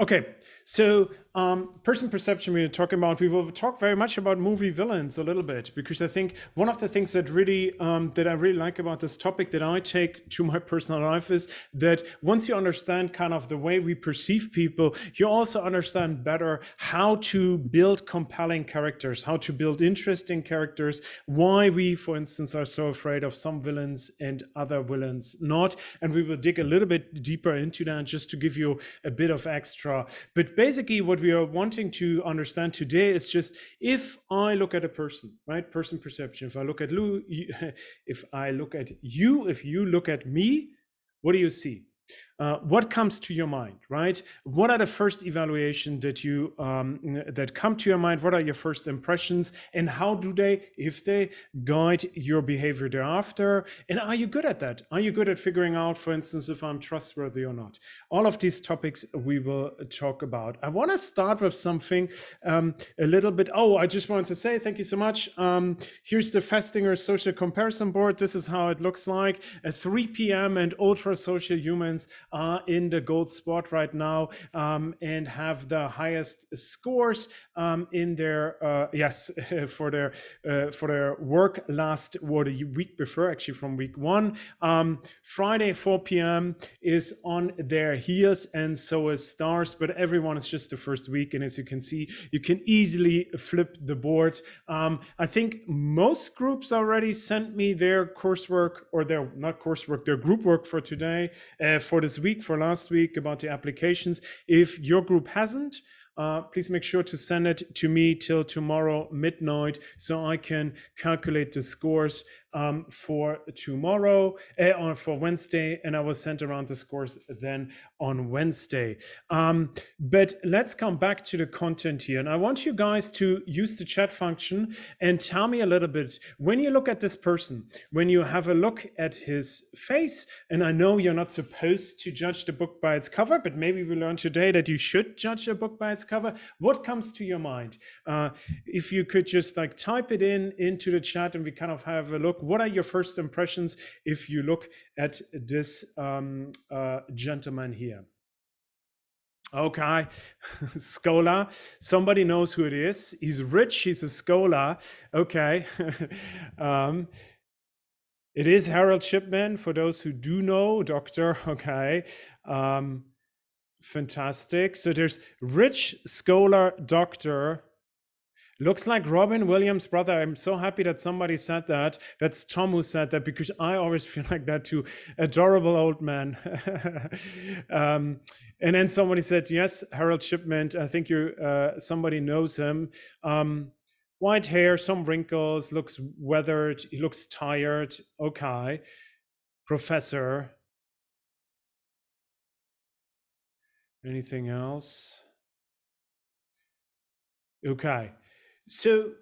Okay, so um, person perception we are talking about, we will talk very much about movie villains a little bit because I think one of the things that really um, that I really like about this topic that I take to my personal life is that once you understand kind of the way we perceive people, you also understand better how to build compelling characters, how to build interesting characters, why we, for instance, are so afraid of some villains and other villains not, and we will dig a little bit deeper into that just to give you a bit of extra extra. But basically, what we are wanting to understand today is just if I look at a person, right? Person perception. If I look at Lou, if I look at you, if you look at me, what do you see? Uh, what comes to your mind right? What are the first evaluation that you um, that come to your mind? What are your first impressions? And how do they if they guide your behavior thereafter? And are you good at that? Are you good at figuring out for instance if i'm trustworthy or not? All of these topics we will talk about. I want to start with something um, a little bit oh i just wanted to say thank you so much. Um, here's the festinger social comparison board. This is how it looks like. At 3 p.m and ultra social humans are in the gold spot right now um, and have the highest scores um, in their uh, yes for their uh, for their work last or the week before actually from week one. Um, Friday 4 p.m. is on their heels and so is stars, but everyone is just the first week and as you can see, you can easily flip the board. Um, I think most groups already sent me their coursework or their not coursework, their group work for today uh, for this week, for last week about the applications. If your group hasn't, uh, please make sure to send it to me till tomorrow midnight so I can calculate the scores um, for tomorrow uh, or for Wednesday, and I will send around the scores then on Wednesday. Um, but let's come back to the content here, and I want you guys to use the chat function and tell me a little bit when you look at this person, when you have a look at his face, and I know you're not supposed to judge the book by its cover, but maybe we learned today that you should judge a book by its cover. What comes to your mind? Uh, if you could just like type it in into the chat, and we kind of have a look what are your first impressions if you look at this um, uh, gentleman here? Okay, scholar. Somebody knows who it is. He's rich. He's a scholar. Okay. um, it is Harold Shipman. For those who do know, doctor. Okay. Um, fantastic. So there's rich scholar, doctor, Looks like Robin Williams' brother. I'm so happy that somebody said that. That's Tom who said that because I always feel like that too. Adorable old man. um, and then somebody said, "Yes, Harold Shipman. I think you uh, somebody knows him. Um, white hair, some wrinkles, looks weathered. He looks tired. Okay, professor. Anything else? Okay. So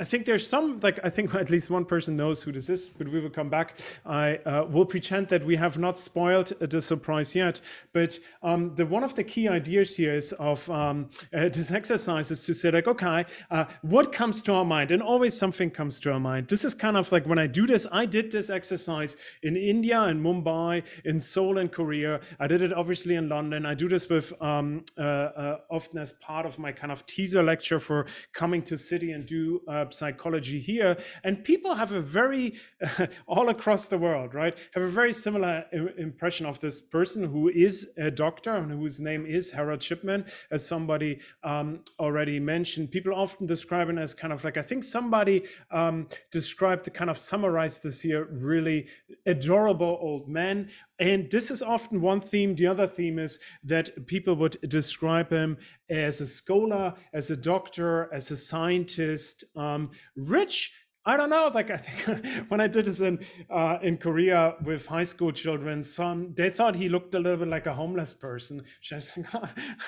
I think there's some, like, I think at least one person knows who this is, but we will come back. I uh, will pretend that we have not spoiled the surprise yet. But um, the one of the key ideas here is of um, uh, this exercise is to say, like, okay, uh, what comes to our mind? And always something comes to our mind. This is kind of like when I do this, I did this exercise in India, in Mumbai, in Seoul, in Korea. I did it obviously in London. I do this with um, uh, uh, often as part of my kind of teaser lecture for coming to city and do psychology here. And people have a very, all across the world, right, have a very similar impression of this person who is a doctor and whose name is Harold Shipman, as somebody um, already mentioned. People often describe him as kind of like, I think somebody um, described, to kind of summarize this here, really adorable old man and this is often one theme. The other theme is that people would describe him as a scholar, as a doctor, as a scientist, um, rich I don't know. Like I think when I did this in uh, in Korea with high school children, some they thought he looked a little bit like a homeless person. I was like,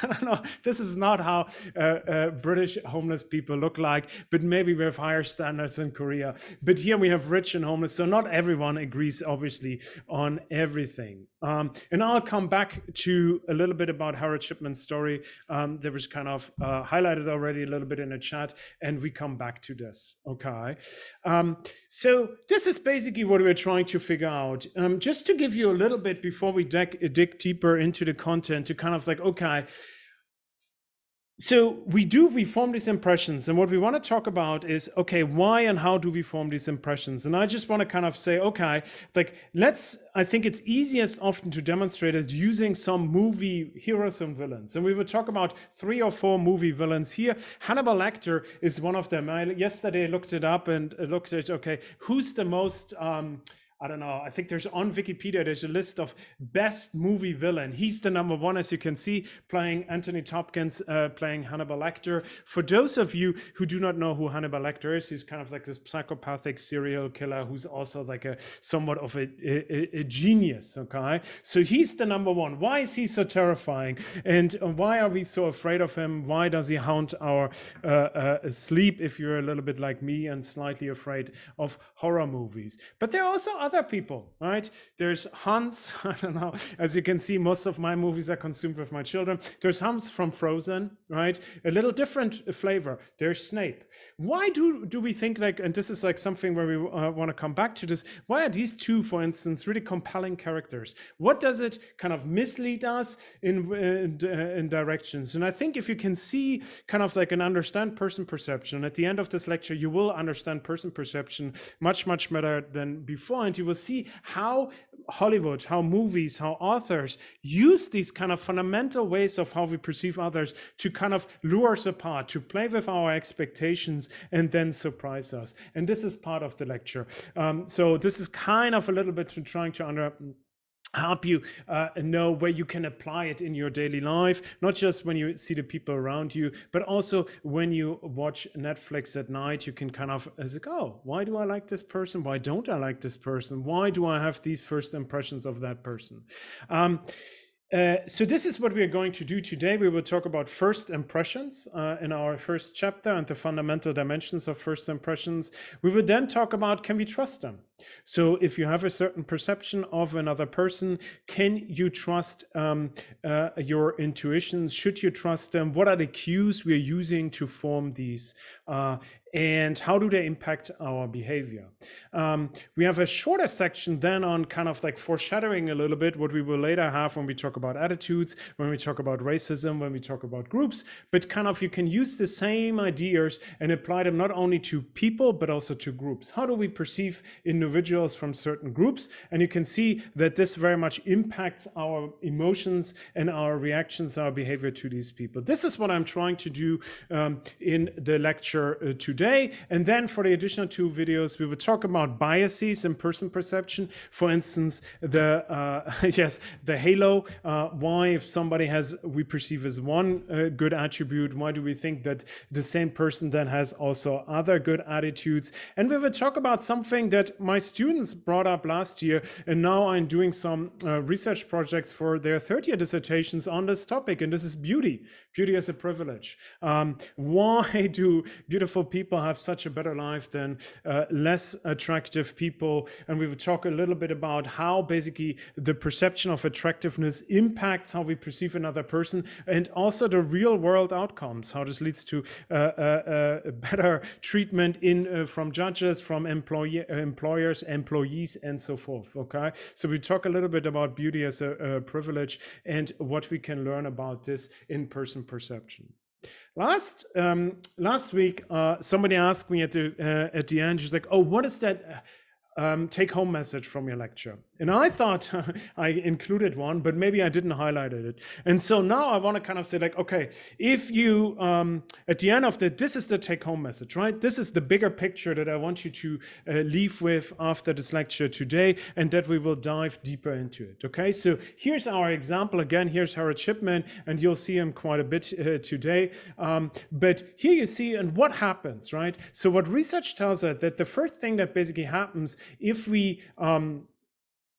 I don't know. This is not how uh, uh, British homeless people look like. But maybe we have higher standards in Korea. But here we have rich and homeless. So not everyone agrees, obviously, on everything. Um, and I'll come back to a little bit about Harold Shipman's story. Um, that was kind of uh, highlighted already a little bit in the chat, and we come back to this. Okay. Um, so this is basically what we're trying to figure out. Um, just to give you a little bit before we dig, dig deeper into the content to kind of like, okay, so we do we form these impressions and what we want to talk about is okay why and how do we form these impressions? And i just want to kind of say okay like let's i think it's easiest often to demonstrate it using some movie heroes and villains. And we will talk about three or four movie villains here. Hannibal lecter is one of them. I yesterday looked it up and looked at okay who's the most um, I don't know. I think there's on Wikipedia, there's a list of best movie villain. He's the number one, as you can see, playing Anthony Hopkins, uh, playing Hannibal Lecter. For those of you who do not know who Hannibal Lecter is, he's kind of like this psychopathic serial killer who's also like a somewhat of a, a, a genius. Okay. So he's the number one. Why is he so terrifying? And why are we so afraid of him? Why does he haunt our uh, uh, sleep if you're a little bit like me and slightly afraid of horror movies? But there are also other other people, right? There's Hans, I don't know, as you can see, most of my movies are consumed with my children. There's Hans from Frozen, right? A little different flavor. There's Snape. Why do, do we think like, and this is like something where we uh, want to come back to this, why are these two, for instance, really compelling characters? What does it kind of mislead us in, in, uh, in directions? And I think if you can see kind of like an understand person perception, at the end of this lecture, you will understand person perception much, much better than before. And you will see how Hollywood, how movies, how authors use these kind of fundamental ways of how we perceive others to kind of lure us apart, to play with our expectations and then surprise us. And this is part of the lecture. Um, so this is kind of a little bit trying to under help you uh, know where you can apply it in your daily life not just when you see the people around you but also when you watch netflix at night you can kind of as like oh why do i like this person why don't i like this person why do i have these first impressions of that person um, uh, so this is what we are going to do today. We will talk about first impressions uh, in our first chapter and the fundamental dimensions of first impressions. We will then talk about can we trust them? So if you have a certain perception of another person, can you trust um, uh, your intuitions? Should you trust them? What are the cues we're using to form these? Uh, and how do they impact our behavior? Um, we have a shorter section then on kind of like foreshadowing a little bit what we will later have when we talk about attitudes, when we talk about racism, when we talk about groups, but kind of you can use the same ideas and apply them not only to people, but also to groups. How do we perceive individuals from certain groups? And you can see that this very much impacts our emotions and our reactions, our behavior to these people. This is what I'm trying to do um, in the lecture uh, today. And then for the additional two videos, we will talk about biases in person perception. For instance, the uh, yes, the halo. Uh, why, if somebody has we perceive as one uh, good attribute, why do we think that the same person then has also other good attitudes? And we will talk about something that my students brought up last year, and now I'm doing some uh, research projects for their third year dissertations on this topic, and this is beauty. Beauty as a privilege. Um, why do beautiful people people have such a better life than uh, less attractive people. And we will talk a little bit about how basically the perception of attractiveness impacts how we perceive another person and also the real world outcomes, how this leads to uh, uh, uh better treatment in uh, from judges, from employee, employers, employees, and so forth. Okay. So we talk a little bit about beauty as a, a privilege and what we can learn about this in person perception. Last um, last week, uh, somebody asked me at the uh, at the end. She's like, "Oh, what is that um, take home message from your lecture?" And I thought I included one, but maybe I didn't highlight it. And so now I want to kind of say, like, okay, if you, um, at the end of the, this is the take home message, right? This is the bigger picture that I want you to uh, leave with after this lecture today, and that we will dive deeper into it. Okay, so here's our example. Again, here's Harold Shipman, and you'll see him quite a bit uh, today. Um, but here you see, and what happens, right? So, what research tells us that the first thing that basically happens if we um,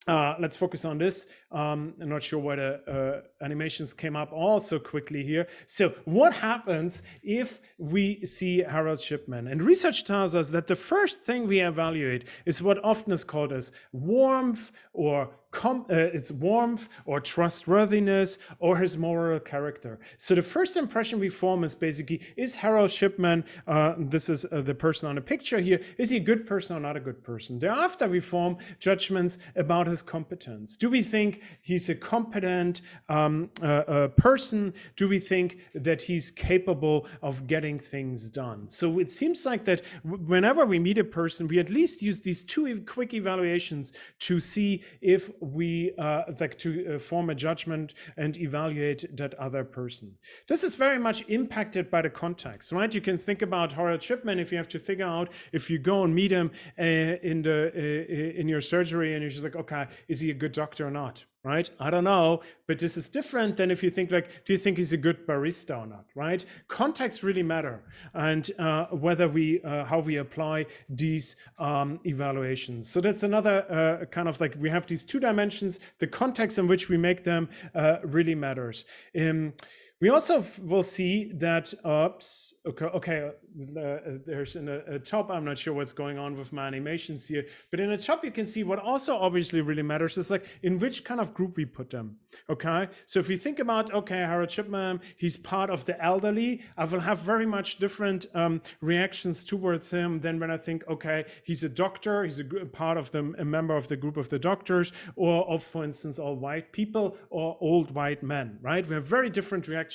uh, let's focus on this. Um, I'm not sure why the uh, animations came up all so quickly here. So what happens if we see Harold Shipman? And research tells us that the first thing we evaluate is what often is called as warmth or uh, its warmth or trustworthiness or his moral character. So the first impression we form is basically is Harold Shipman, uh, this is uh, the person on the picture here, is he a good person or not a good person? Thereafter, we form judgments about his competence. Do we think he's a competent um, uh, person? Do we think that he's capable of getting things done? So it seems like that whenever we meet a person, we at least use these two quick evaluations to see if we uh, like to uh, form a judgment and evaluate that other person. This is very much impacted by the context, right? You can think about Harold Shipman if you have to figure out if you go and meet him uh, in the uh, in your surgery and you're just like, okay, is he a good doctor or not? Right? I don't know, but this is different than if you think like, do you think he's a good barista or not, right? Context really matter, and uh, whether we uh, how we apply these um, evaluations. So that's another uh, kind of like we have these two dimensions. The context in which we make them uh, really matters. Um, we also will see that, oops, okay, okay uh, there's in a, a, top, I'm not sure what's going on with my animations here, but in the top you can see what also obviously really matters is like in which kind of group we put them, okay? So if you think about, okay, Harold Shipman, he's part of the elderly, I will have very much different um, reactions towards him than when I think, okay, he's a doctor, he's a part of the, a member of the group of the doctors, or of, for instance, all white people or old white men, right? We have very different reactions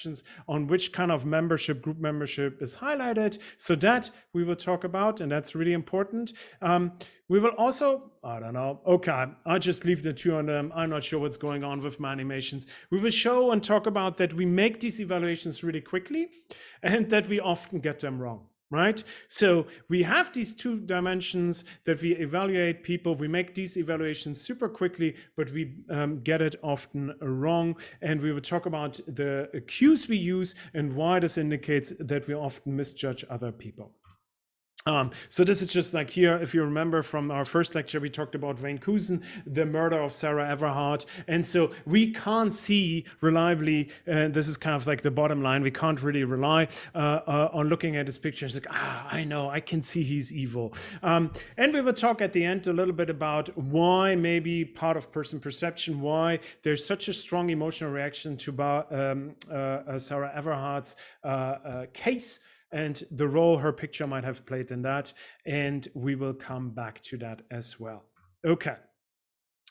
on which kind of membership, group membership is highlighted. So that we will talk about, and that's really important. Um, we will also, I don't know, okay, I'll just leave the two on them. I'm not sure what's going on with my animations. We will show and talk about that we make these evaluations really quickly and that we often get them wrong right? So we have these two dimensions that we evaluate people. We make these evaluations super quickly, but we um, get it often wrong. And we will talk about the cues we use and why this indicates that we often misjudge other people. Um, so this is just like here, if you remember from our first lecture, we talked about Wayne Couzen, the murder of Sarah Everard. And so we can't see reliably, and this is kind of like the bottom line, we can't really rely uh, uh, on looking at his picture. It's like, ah, I know, I can see he's evil. Um, and we will talk at the end a little bit about why maybe part of person perception, why there's such a strong emotional reaction to um, uh, uh, Sarah Everard's uh, uh, case and the role her picture might have played in that. And we will come back to that as well. Okay.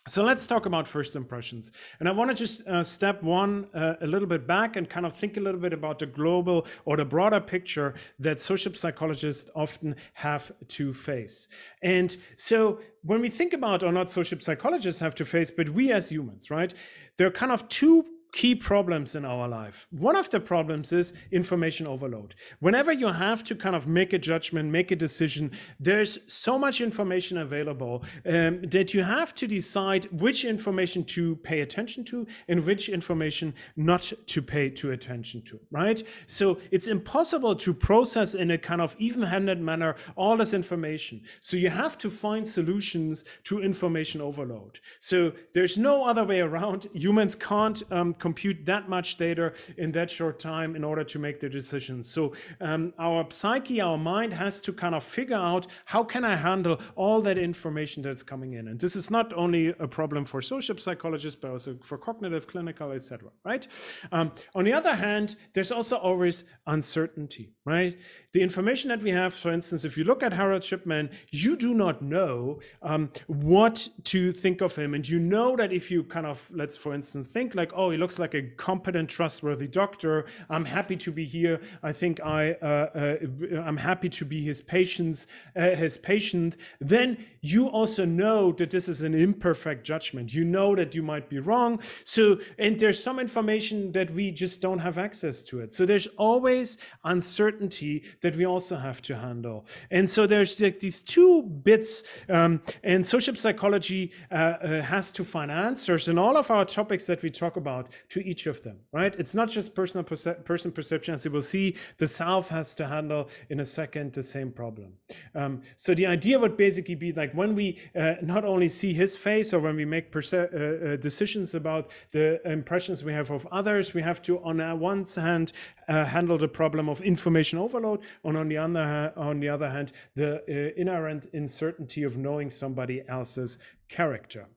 So let's talk about first impressions. And I want to just uh, step one uh, a little bit back and kind of think a little bit about the global or the broader picture that social psychologists often have to face. And so when we think about, or not social psychologists have to face, but we as humans, right? There are kind of two key problems in our life. One of the problems is information overload. Whenever you have to kind of make a judgment, make a decision, there's so much information available um, that you have to decide which information to pay attention to and which information not to pay too attention to, right? So it's impossible to process in a kind of even-handed manner all this information. So you have to find solutions to information overload. So there's no other way around. Humans can't um, compute that much data in that short time in order to make the decisions. So um, our psyche, our mind has to kind of figure out how can I handle all that information that's coming in. And this is not only a problem for social psychologists, but also for cognitive, clinical, etc. Right? Um, on the other hand, there's also always uncertainty. Right? The information that we have, for instance, if you look at Harold Shipman, you do not know um, what to think of him, and you know that if you kind of let's, for instance, think like, oh, he looks like a competent, trustworthy doctor. I'm happy to be here. I think I, uh, uh, I'm happy to be his patient's, uh, his patient. Then you also know that this is an imperfect judgment. You know that you might be wrong. So, and there's some information that we just don't have access to it. So there's always uncertainty that we also have to handle. And so there's like these two bits, um, and social psychology uh, uh, has to find answers. in all of our topics that we talk about to each of them, right? It's not just personal perce person perception, as you will see, the South has to handle in a second the same problem. Um, so the idea would basically be like when we uh, not only see his face or when we make uh, uh, decisions about the impressions we have of others, we have to, on one hand, uh, handle the problem of information overload, and on the other, on the other hand, the uh, inherent uncertainty of knowing somebody else's character.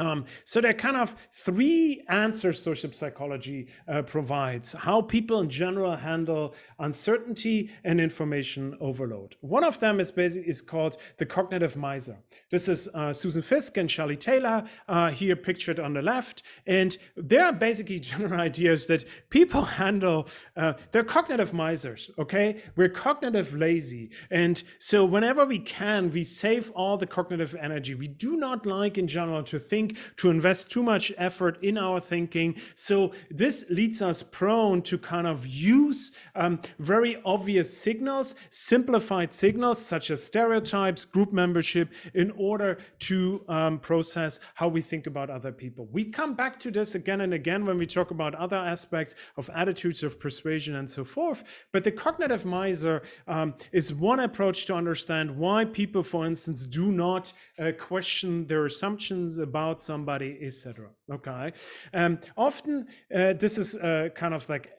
Um, so there are kind of three answers social psychology uh, provides how people in general handle uncertainty and information overload. One of them is basically is called the cognitive miser. This is uh, Susan Fiske and Shelley Taylor uh, here pictured on the left, and there are basically general ideas that people handle. Uh, they're cognitive misers. Okay, we're cognitive lazy, and so whenever we can, we save all the cognitive energy. We do not like in general to think think, to invest too much effort in our thinking. So this leads us prone to kind of use um, very obvious signals, simplified signals such as stereotypes, group membership, in order to um, process how we think about other people. We come back to this again and again when we talk about other aspects of attitudes of persuasion and so forth. But the cognitive miser um, is one approach to understand why people, for instance, do not uh, question their assumptions about somebody, etc. Okay. Um, often uh, this is uh, kind of like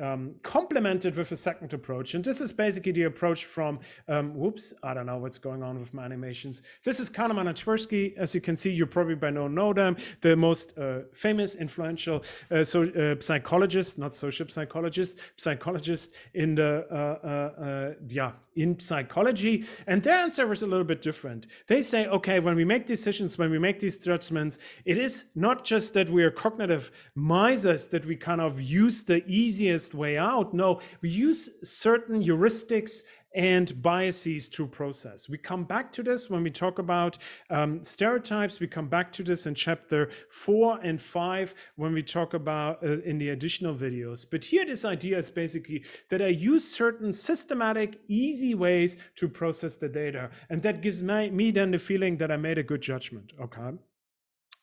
um, complemented with a second approach, and this is basically the approach from. Um, whoops, I don't know what's going on with my animations. This is Kahneman and Tversky. As you can see, you probably by now know them. The most uh, famous, influential uh, so, uh, psychologist, not social psychologist, psychologist in the uh, yeah in psychology, and their answer was a little bit different. They say, okay, when we make decisions, when we make these judgments, it is not just that we are cognitive misers, that we kind of use the easiest way out. No, we use certain heuristics and biases to process. We come back to this when we talk about um, stereotypes. We come back to this in chapter four and five when we talk about uh, in the additional videos. But here, this idea is basically that I use certain systematic, easy ways to process the data. And that gives my, me then the feeling that I made a good judgment. Okay.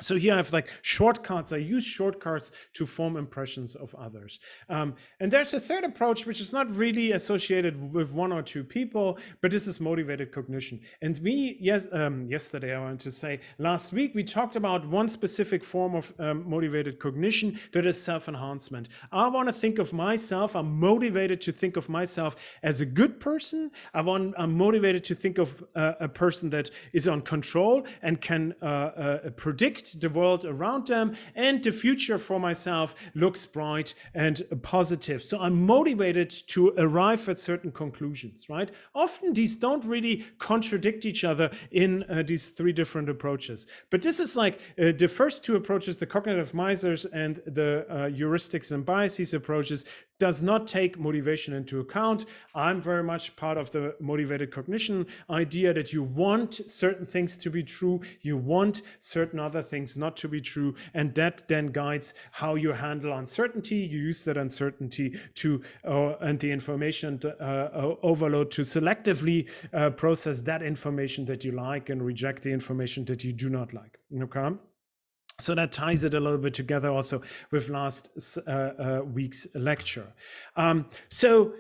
So here I have like shortcuts. I use shortcuts to form impressions of others. Um, and there's a third approach, which is not really associated with one or two people, but this is motivated cognition. And we, yes, um, yesterday I want to say, last week we talked about one specific form of um, motivated cognition that is self-enhancement. I want to think of myself. I'm motivated to think of myself as a good person. I want. I'm motivated to think of uh, a person that is on control and can uh, uh, predict the world around them, and the future for myself looks bright and positive. So I'm motivated to arrive at certain conclusions, right? Often these don't really contradict each other in uh, these three different approaches. But this is like uh, the first two approaches, the cognitive misers and the uh, heuristics and biases approaches, does not take motivation into account. I'm very much part of the motivated cognition idea that you want certain things to be true, you want certain other things not to be true, and that then guides how you handle uncertainty. You use that uncertainty to uh, and the information to, uh, overload to selectively uh, process that information that you like and reject the information that you do not like. Okay so that ties it a little bit together also with last uh, uh, week's lecture. Um, so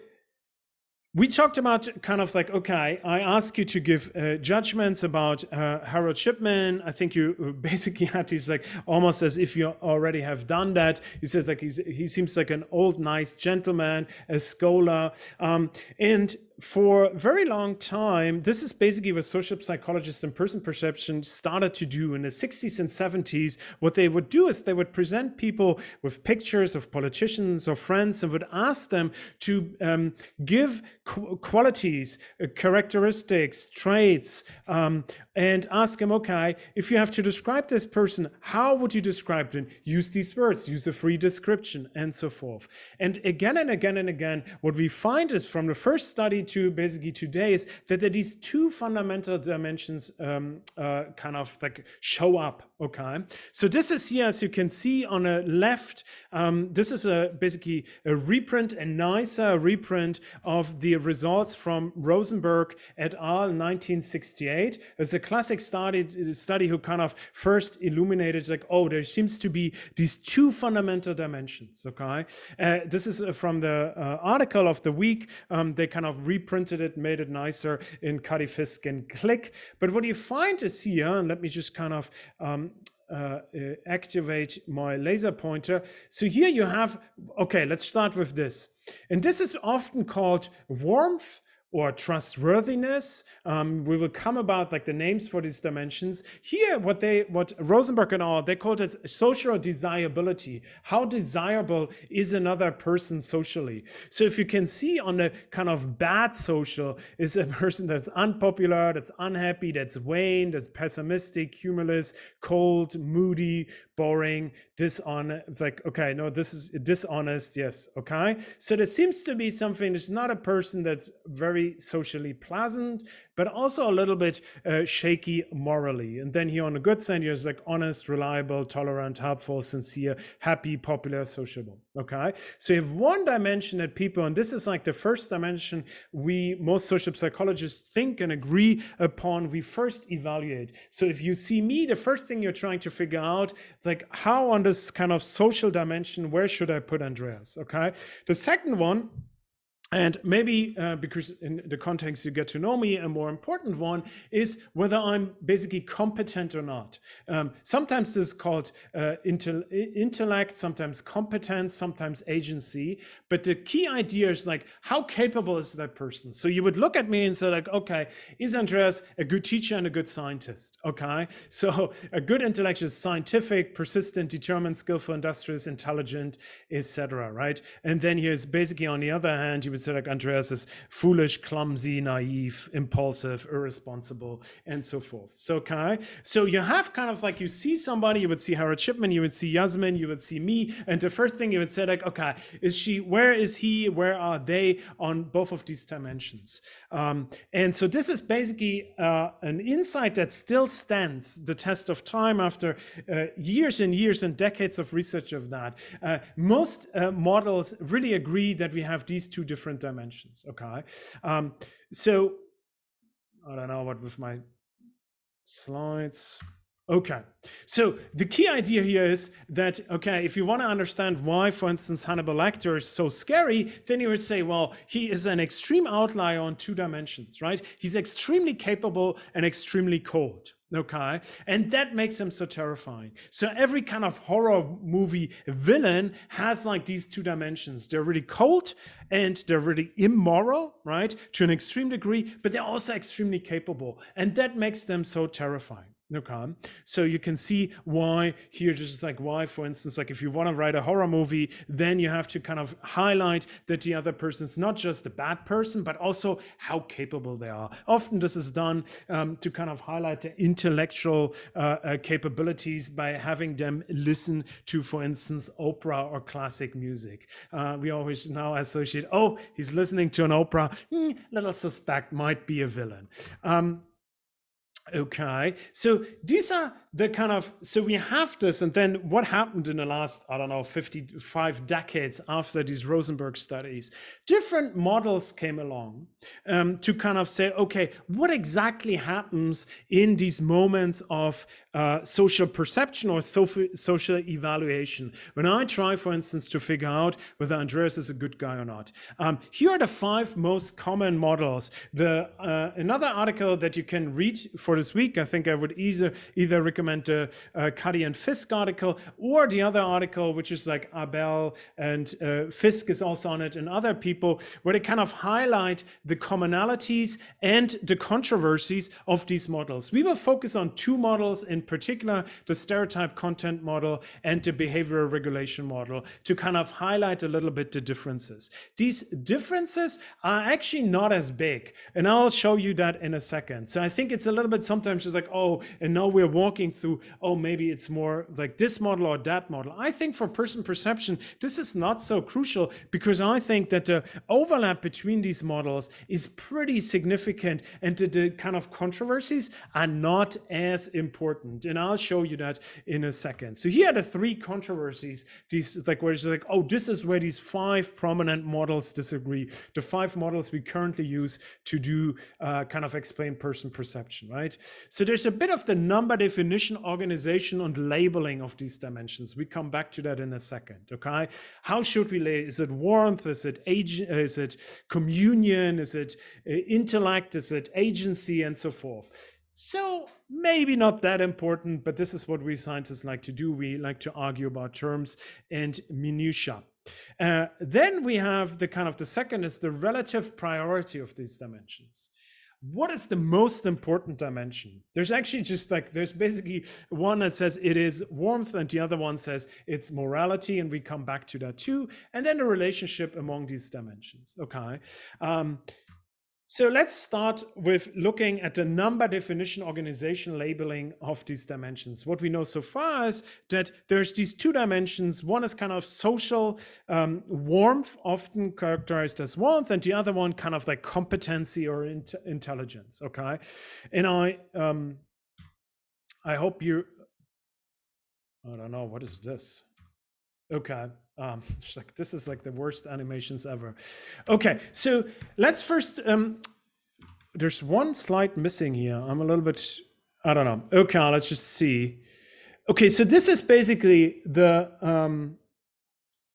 we talked about kind of like, okay, I ask you to give uh, judgments about uh, Harold Shipman. I think you basically had these like almost as if you already have done that. He says like he's, he seems like an old, nice gentleman, a scholar. Um, and for a very long time, this is basically what social psychologists and person perception started to do in the 60s and 70s. What they would do is they would present people with pictures of politicians or friends and would ask them to um, give qu- qualities, uh, characteristics, traits, um, and ask them, okay, if you have to describe this person, how would you describe them? Use these words, use a free description, and so forth. And again and again and again, what we find is from the first study to basically today is that there are these two fundamental dimensions um, uh, kind of like show up. Okay, so this is here, as you can see on the left, um, this is a basically a reprint, a nicer reprint of the results from Rosenberg et al. 1968. It's a classic study, study who kind of first illuminated like, oh, there seems to be these two fundamental dimensions. Okay, uh, this is uh, from the uh, article of the week. Um, they kind of reprinted it, made it nicer in Cuddy Fiske and Glick. But what you find is here, and let me just kind of um, uh, uh, activate my laser pointer. So here you have, okay, let's start with this. And this is often called warmth or trustworthiness. Um, we will come about like the names for these dimensions. Here, what they, what Rosenberg and all, they called it social desirability. How desirable is another person socially? So if you can see on the kind of bad social is a person that's unpopular, that's unhappy, that's vain, that's pessimistic, humorless, cold, moody, boring, dishonest. Like, okay, no, this is dishonest. Yes. Okay. So there seems to be something, it's not a person that's very socially pleasant, but also a little bit uh, shaky morally. And then here on the good side, you're like honest, reliable, tolerant, helpful, sincere, happy, popular, sociable. Okay. So you have one dimension that people, and this is like the first dimension we, most social psychologists think and agree upon, we first evaluate. So if you see me, the first thing you're trying to figure out, like how on this kind of social dimension, where should I put Andreas? Okay. The second one, and maybe uh, because in the context you get to know me, a more important one is whether I'm basically competent or not. Um, sometimes this is called uh, intel intellect, sometimes competence, sometimes agency. But the key idea is like, how capable is that person? So you would look at me and say like, okay, is Andreas a good teacher and a good scientist? Okay, so a good intellect is scientific, persistent, determined, skillful, industrious, intelligent, etc. Right? And then here's basically on the other hand, you would say like Andreas is foolish, clumsy, naive, impulsive, irresponsible, and so forth. So, okay, so you have kind of like you see somebody, you would see Harold Shipman, you would see Yasmin, you would see me, and the first thing you would say like, okay, is she? Where is he? Where are they on both of these dimensions? Um, and so this is basically uh, an insight that still stands the test of time after uh, years and years and decades of research of that. Uh, most uh, models really agree that we have these two different different dimensions. Okay. Um, so I don't know what with my slides. Okay, so the key idea here is that, okay, if you want to understand why, for instance, Hannibal Lecter is so scary, then you would say, well, he is an extreme outlier on two dimensions, right? He's extremely capable and extremely cold. Okay. And that makes him so terrifying. So every kind of horror movie villain has like these two dimensions. They're really cold and they're really immoral, right? To an extreme degree, but they're also extremely capable. And that makes them so terrifying. Okay. So you can see why here, just like why, for instance, like if you want to write a horror movie, then you have to kind of highlight that the other person is not just a bad person, but also how capable they are. Often this is done um, to kind of highlight the intellectual uh, uh, capabilities by having them listen to, for instance, opera or classic music. Uh, we always now associate, oh, he's listening to an opera, mm, little suspect might be a villain. Um, Okay, so these are the kind of so we have this, and then what happened in the last I don't know fifty five decades after these Rosenberg studies? Different models came along um, to kind of say, okay, what exactly happens in these moments of uh, social perception or social evaluation when I try, for instance, to figure out whether Andreas is a good guy or not? Um, here are the five most common models. The uh, another article that you can read for for this week. I think I would either either recommend the uh, Cuddy and Fiske article or the other article, which is like Abele and uh, Fiske is also on it, and other people, where they kind of highlight the commonalities and the controversies of these models. We will focus on two models in particular: the stereotype content model and the behavioral regulation model, to kind of highlight a little bit the differences. These differences are actually not as big, and I'll show you that in a second. So I think it's a little bit sometimes it's like, oh, and now we're walking through, oh, maybe it's more like this model or that model. I think for person perception, this is not so crucial because I think that the overlap between these models is pretty significant and the, the kind of controversies are not as important. And I'll show you that in a second. So here are the three controversies, these like where it's like, oh, this is where these five prominent models disagree. The five models we currently use to do uh, kind of explain person perception, right? So there's a bit of the number definition, organization, and labeling of these dimensions. We come back to that in a second. Okay, how should we lay? Is it warmth? Is it age? Is it communion? Is it uh, intellect? Is it agency, and so forth? So maybe not that important, but this is what we scientists like to do. We like to argue about terms and minutia. Uh, then we have the kind of the second is the relative priority of these dimensions what is the most important dimension? There's actually just like there's basically one that says it is warmth and the other one says it's morality and we come back to that too. And then the relationship among these dimensions okay? Um, so let's start with looking at the number definition organization labeling of these dimensions. What we know so far is that there's these two dimensions. One is kind of social um, warmth, often characterized as warmth, and the other one kind of like competency or int intelligence. Okay, and I um, I hope you. I don't know what is this. Okay. Um, like this is like the worst animations ever. Okay, so let's first. Um, there's one slide missing here. I'm a little bit. I don't know. Okay, let's just see. Okay, so this is basically the. Um,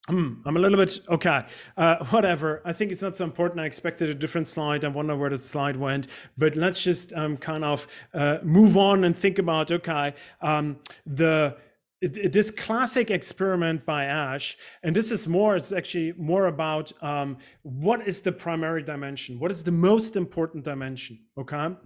hmm, I'm a little bit okay. Uh, whatever. I think it's not so important. I expected a different slide. I wonder where the slide went. But let's just um, kind of uh, move on and think about okay um, the this classic experiment by Asch, and this is more, it's actually more about um, what is the primary dimension? What is the most important dimension? Okay.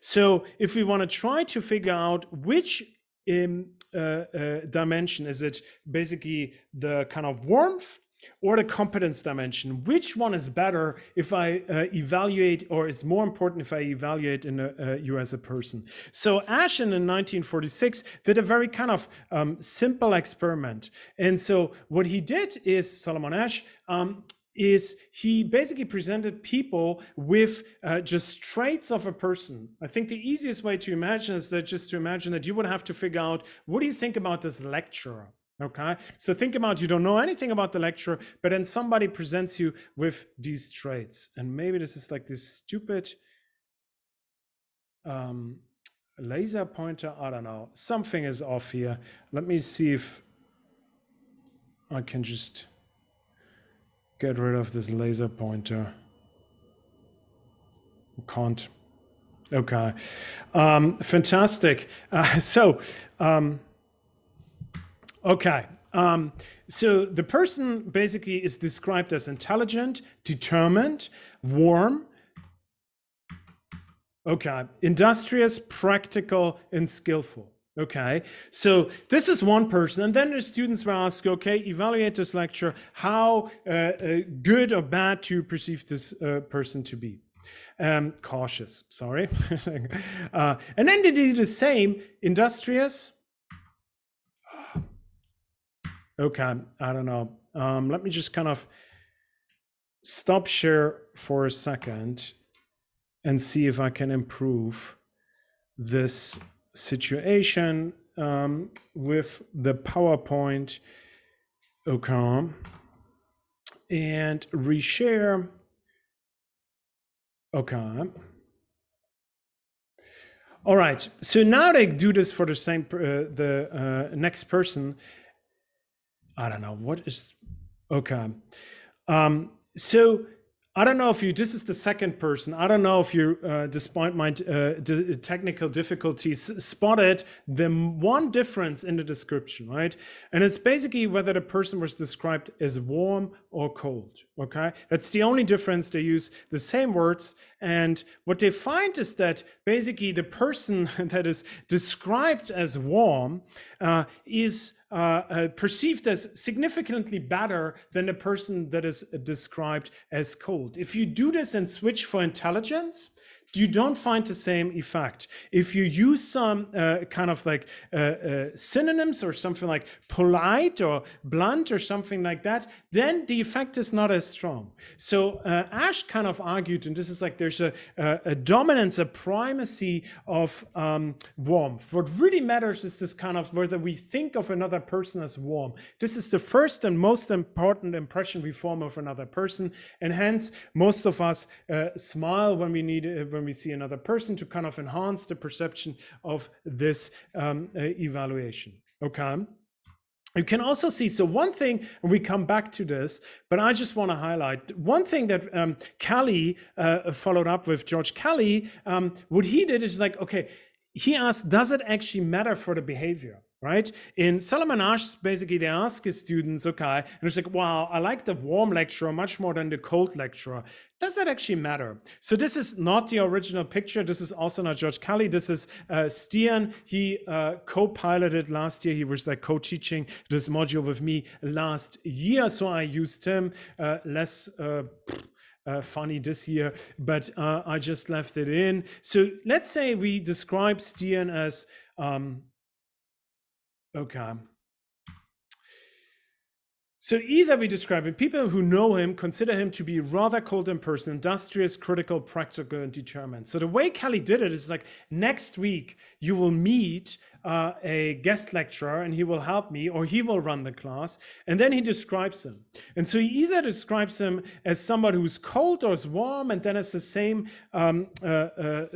So if we want to try to figure out which um, uh, uh, dimension is it basically the kind of warmth or the competence dimension which one is better if i uh, evaluate or it's more important if i evaluate in a, uh, you as a person so ashen in 1946 did a very kind of um, simple experiment and so what he did is solomon asch um, is he basically presented people with uh, just traits of a person. I think the easiest way to imagine is that just to imagine that you would have to figure out what do you think about this lecturer? Okay, so think about you don't know anything about the lecture, but then somebody presents you with these traits, and maybe this is like this stupid um, laser pointer. I don't know, something is off here. Let me see if I can just get rid of this laser pointer. Can't. Okay, um, fantastic. Uh, so. Um, Okay. Um, so the person basically is described as intelligent, determined, warm, okay, industrious, practical, and skillful. Okay, so this is one person, and then the students will ask, okay, evaluate this lecture, how uh, uh, good or bad to perceive this uh, person to be. Um, cautious, sorry. Uh, and then they do the same, industrious, Okay, I don't know. Um, let me just kind of stop share for a second and see if I can improve this situation um, with the PowerPoint. Okay. And reshare. Okay. All right. So now they do this for the same, uh, the uh, next person. I don't know what is okay. Um, so I don't know if you. This is the second person. I don't know if you, uh, despite my uh, technical difficulties, spotted the one difference in the description, right? And it's basically whether the person was described as warm or cold. Okay, that's the only difference. They use the same words, and what they find is that basically the person that is described as warm uh, is uh, uh, perceived as significantly better than a person that is described as cold. If you do this and switch for intelligence, you don't find the same effect. If you use some uh, kind of like uh, uh, synonyms or something like polite or blunt or something like that, then the effect is not as strong. So uh, Asch kind of argued, and this is like there's a, a, a dominance, a primacy of um, warmth. What really matters is this kind of whether we think of another person as warm. This is the first and most important impression we form of another person, and hence most of us uh, smile when we need uh, when when we see another person to kind of enhance the perception of this um, uh, evaluation. Okay. You can also see, so one thing, and we come back to this, but I just want to highlight one thing that um, Kelly uh, followed up with George Kelly. Um, what he did is like, okay, he asked, does it actually matter for the behavior? Right? In Solomon Asch, basically they ask his students, okay, and it's like, wow, I like the warm lecturer much more than the cold lecturer. Does that actually matter? So this is not the original picture. This is also not George Kelly. This is uh, Stian. He uh, co-piloted last year. He was like co-teaching this module with me last year. So I used him uh, less. Uh, uh, funny this year, but uh, I just left it in. So let's say we describe Stian as um, Okay. So either we describe it, people who know him consider him to be rather cold in person, industrious, critical, practical, and determined. So the way Kelly did it is like next week you will meet uh, a guest lecturer and he will help me or he will run the class. And then he describes him. And so he either describes him as somebody who's cold or is warm and then has the same, um, uh, uh,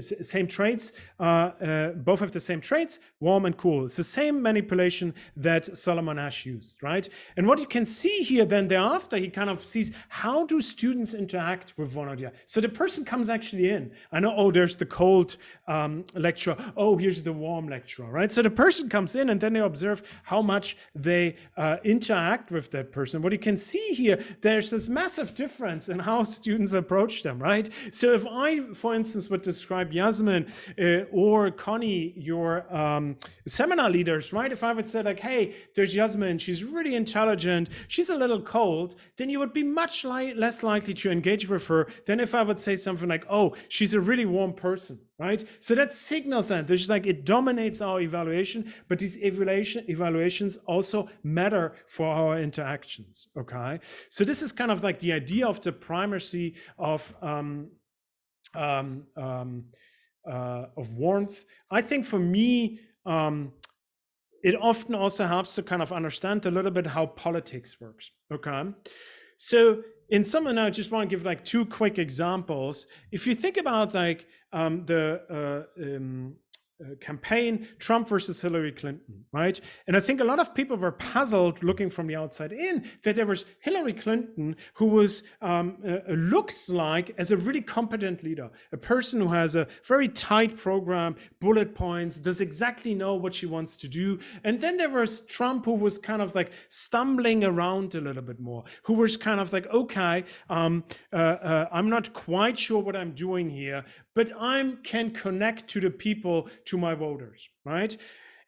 same traits. Uh, uh, both have the same traits, warm and cool. It's the same manipulation that Solomon Asch used, right? And what you can see here then thereafter, he kind of sees how do students interact with one another. So the person comes actually in. I know, oh, there's the cold um, lecturer oh, here's the warm lecturer, right? So the person comes in and then they observe how much they uh, interact with that person. What you can see here, there's this massive difference in how students approach them, right? So if I, for instance, would describe Yasmin uh, or Connie, your um, seminar leaders, right? If I would say like, hey, there's Yasmin, she's really intelligent, she's a little cold, then you would be much li less likely to engage with her than if I would say something like, oh, she's a really warm person, right? So that signals that there's like it dominates our evaluation, but these evaluation evaluations also matter for our interactions. Okay, so this is kind of like the idea of the primacy of um, um, um, uh, of warmth. I think for me. Um, it often also helps to kind of understand a little bit how politics works. Okay. So in some, and I just want to give like two quick examples. If you think about like um, the uh, um, uh, campaign Trump versus Hillary Clinton, right? And I think a lot of people were puzzled looking from the outside in that there was Hillary Clinton who was um, uh, uh, looks like as a really competent leader, a person who has a very tight program, bullet points, does exactly know what she wants to do. And then there was Trump who was kind of like stumbling around a little bit more, who was kind of like, okay, um, uh, uh, I'm not quite sure what I'm doing here, but I can connect to the people, to my voters, right?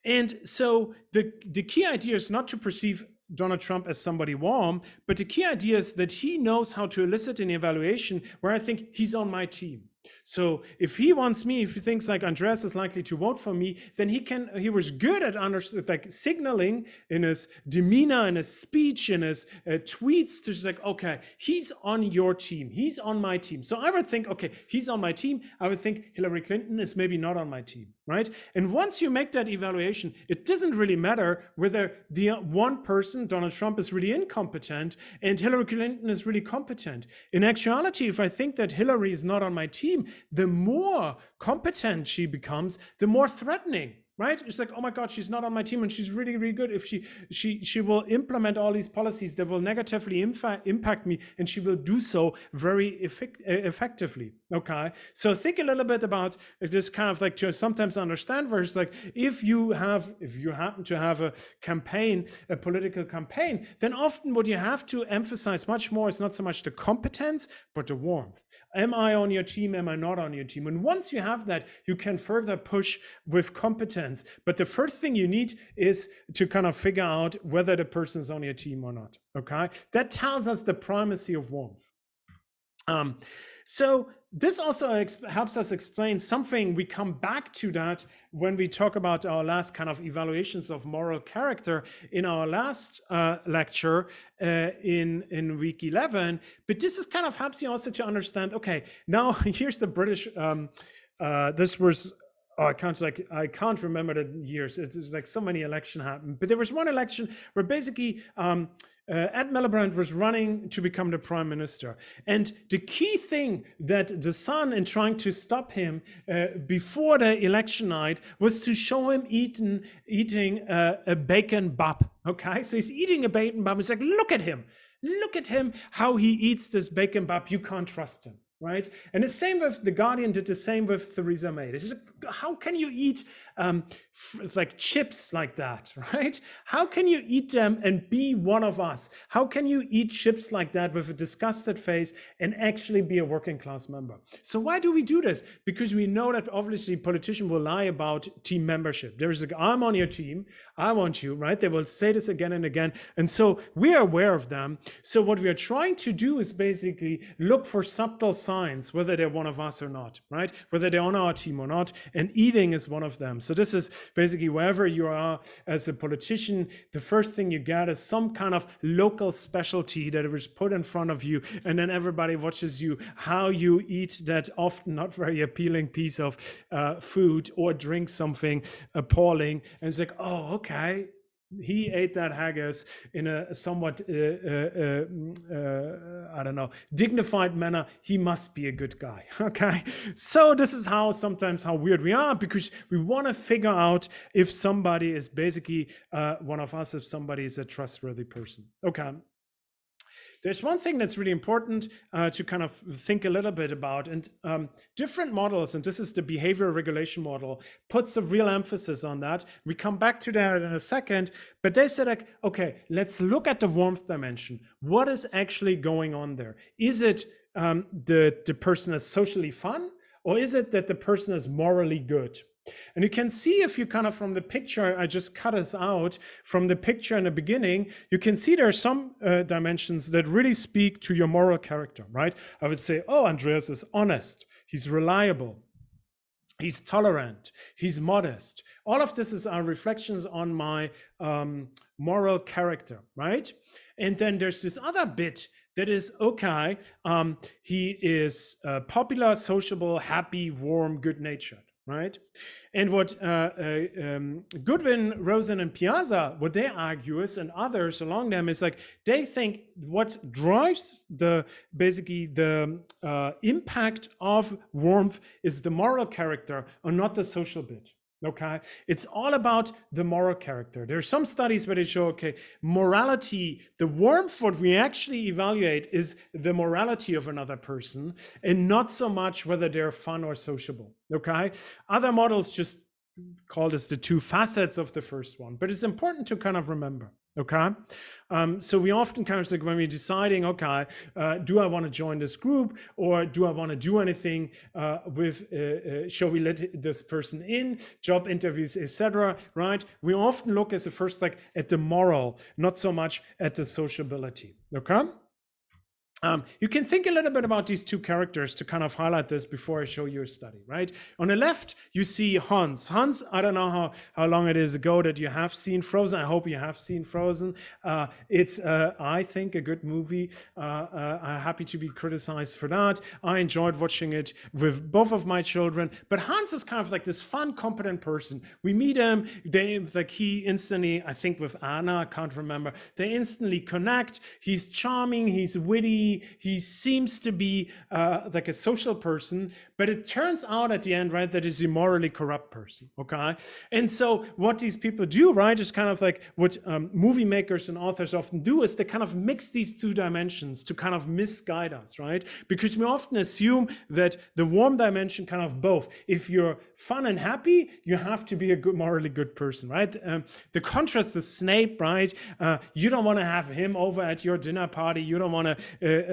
And so the, the key idea is not to perceive Donald Trump as somebody warm, but the key idea is that he knows how to elicit an evaluation where I think he's on my team. So if he wants me, if he thinks like Andreas is likely to vote for me, then he can. He was good at under, like signaling in his demeanor, in his speech, in his uh, tweets. To just like, okay, he's on your team. He's on my team. So I would think, okay, he's on my team. I would think Hillary Clinton is maybe not on my team, right? And once you make that evaluation, it doesn't really matter whether the one person, Donald Trump, is really incompetent and Hillary Clinton is really competent. In actuality, if I think that Hillary is not on my team, the more competent she becomes, the more threatening right? It's like oh my god she's not on my team and she's really really good. If she she she will implement all these policies that will negatively impact me and she will do so very effect effectively okay? So think a little bit about this kind of like to sometimes understand where it's like if you have if you happen to have a campaign a political campaign then often what you have to emphasize much more is not so much the competence but the warmth Am I on your team? Am I not on your team? And once you have that, you can further push with competence. But the first thing you need is to kind of figure out whether the person is on your team or not. Okay. That tells us the primacy of warmth. Um, so this also helps us explain something. We come back to that when we talk about our last kind of evaluations of moral character in our last uh, lecture uh, in in week 11. But this is kind of helps you also to understand. Okay, now here's the British. Um, uh, this was oh, I can't like I can't remember the years. It's like so many election happened, but there was one election where basically. Um, uh, Ed Miliband was running to become the prime minister. And the key thing that the Sun, in trying to stop him uh, before the election night, was to show him eating, eating uh, a bacon bap. Okay, so he's eating a bacon bap. He's like, look at him. Look at him, how he eats this bacon bap. You can't trust him right? And the same with the Guardian did the same with Theresa May. This is how can you eat um, like chips like that, right? How can you eat them and be one of us? How can you eat chips like that with a disgusted face and actually be a working class member? So why do we do this? Because we know that obviously politicians will lie about team membership. There is a, I'm on your team. I want you, right? They will say this again and again. And so we are aware of them. So what we are trying to do is basically look for subtle signs, whether they're one of us or not, right? Whether they're on our team or not. And eating is one of them. So this is basically wherever you are as a politician, the first thing you get is some kind of local specialty that was put in front of you. And then everybody watches you, how you eat that often not very appealing piece of uh, food or drink something appalling. And it's like, oh, okay, he ate that haggis in a somewhat uh, uh, uh, uh, i don't know dignified manner. He must be a good guy okay? So this is how sometimes how weird we are because we want to figure out if somebody is basically uh, one of us if somebody is a trustworthy person okay there's one thing that's really important uh, to kind of think a little bit about, and um, different models, and this is the behavior regulation model, puts a real emphasis on that. We come back to that in a second, but they said, like, okay, let's look at the warmth dimension. What is actually going on there? Is it um, the the person is socially fun, or is it that the person is morally good? And you can see if you kind of from the picture, I just cut us out from the picture in the beginning, you can see there are some uh, dimensions that really speak to your moral character, right? I would say, oh, Andreas is honest, he's reliable, he's tolerant, he's modest. All of this is our reflections on my um, moral character, right? And then there's this other bit that is okay. Um, he is uh, popular, sociable, happy, warm, good natured right? And what uh, uh, um, Goodwin, Rozin, and Piazza, what they argue is, and others along them, is like they think what drives the basically the uh, impact of warmth is the moral character, and not the social bit. Okay, it's all about the moral character. There are some studies where they show, okay, morality, the warmth, what we actually evaluate is the morality of another person and not so much whether they're fun or sociable. Okay, other models just call this the two facets of the first one, but it's important to kind of remember. Okay. Um, so we often kind of like when we're deciding, okay, uh, do I want to join this group or do I want to do anything uh, with, uh, uh, shall we let this person in, job interviews, etc. Right? We often look as the first like at the moral, not so much at the sociability. Okay. Um, you can think a little bit about these two characters to kind of highlight this before I show you a study, right? On the left, you see Hans. Hans, I don't know how, how long it is ago that you have seen Frozen. I hope you have seen Frozen. Uh, it's, uh, I think, a good movie. Uh, uh I'm happy to be criticized for that. I enjoyed watching it with both of my children. But Hans is kind of like this fun, competent person. We meet him, they, like he instantly, I think with Anna, I can't remember, they instantly connect. He's charming, he's witty, he seems to be uh, like a social person, but it turns out at the end, right, that he's a morally corrupt person. Okay, and so what these people do, right, is kind of like what um, movie makers and authors often do is they kind of mix these two dimensions to kind of misguide us, right? Because we often assume that the warm dimension kind of both. If you're fun and happy, you have to be a good, morally good person, right? Um, the contrast is Snape, right? Uh, you don't want to have him over at your dinner party. You don't want to uh,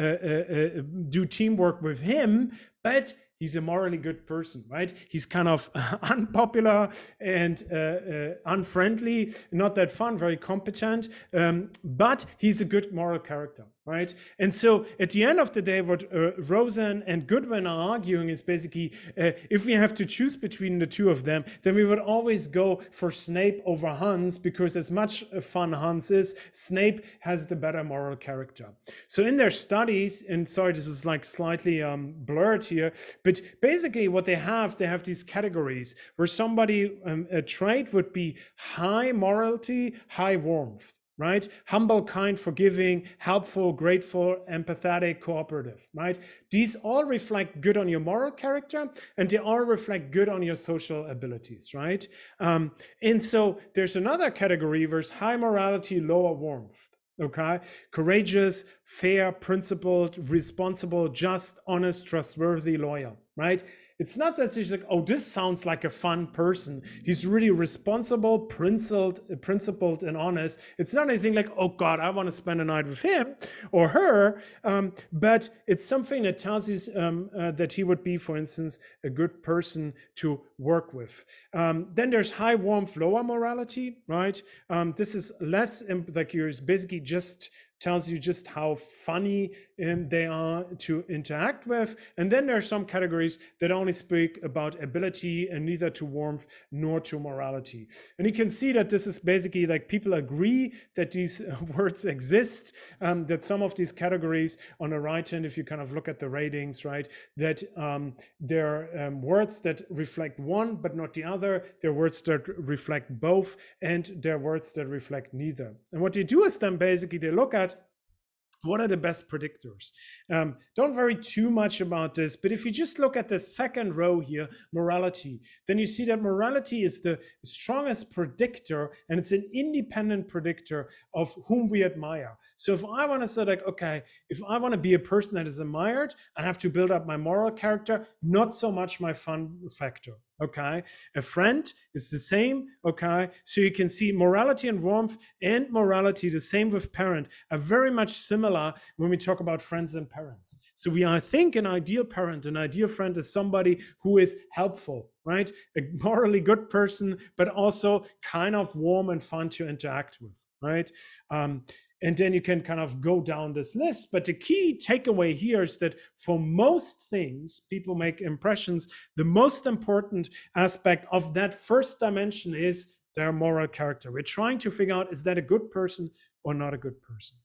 do teamwork with him, but he's a morally good person, right? He's kind of unpopular and uh, uh, unfriendly, not that fun, very competent, um, but he's a good moral character right? And so at the end of the day, what uh, Rozin and Goodwin are arguing is basically uh, if we have to choose between the two of them, then we would always go for Snape over Hans because as much fun Hans is, Snape has the better moral character. So in their studies, and sorry, this is like slightly um, blurred here, but basically what they have, they have these categories where somebody, um, a trait would be high morality, high warmth right? Humble, kind, forgiving, helpful, grateful, empathetic, cooperative, right? These all reflect good on your moral character and they all reflect good on your social abilities, right? Um, and so there's another category where high morality, lower warmth. Okay. Courageous, fair, principled, responsible, just, honest, trustworthy, loyal, right? It's not that he's like, oh, this sounds like a fun person. He's really responsible, principled, principled, and honest. It's not anything like, oh God, I want to spend a night with him or her. Um, but it's something that tells you um, uh, that he would be, for instance, a good person to work with. Um, then there's high warmth, lower morality, right? Um, this is less like you're basically just tells you just how funny um, they are to interact with. And then there are some categories that only speak about ability and neither to warmth nor to morality. And you can see that this is basically like people agree that these words exist, um, that some of these categories on the right hand, if you kind of look at the ratings, right, that um, they're um, words that reflect one but not the other, they're words that reflect both, and they're words that reflect neither. And what they do is then basically they look at what are the best predictors? Um, don't worry too much about this, but if you just look at the second row here, morality, then you see that morality is the strongest predictor and it's an independent predictor of whom we admire. So if I want to say like, okay, if I want to be a person that is admired, I have to build up my moral character, not so much my fun factor okay? A friend is the same okay? So you can see morality and warmth and morality the same with parent are very much similar when we talk about friends and parents. So we i think an ideal parent an ideal friend is somebody who is helpful right? A morally good person but also kind of warm and fun to interact with right? Um, and then you can kind of go down this list. But the key takeaway here is that for most things, people make impressions. The most important aspect of that first dimension is their moral character. We're trying to figure out is that a good person or not a good person?